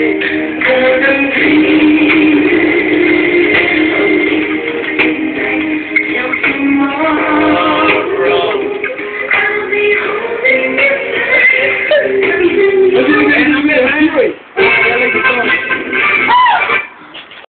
Hey.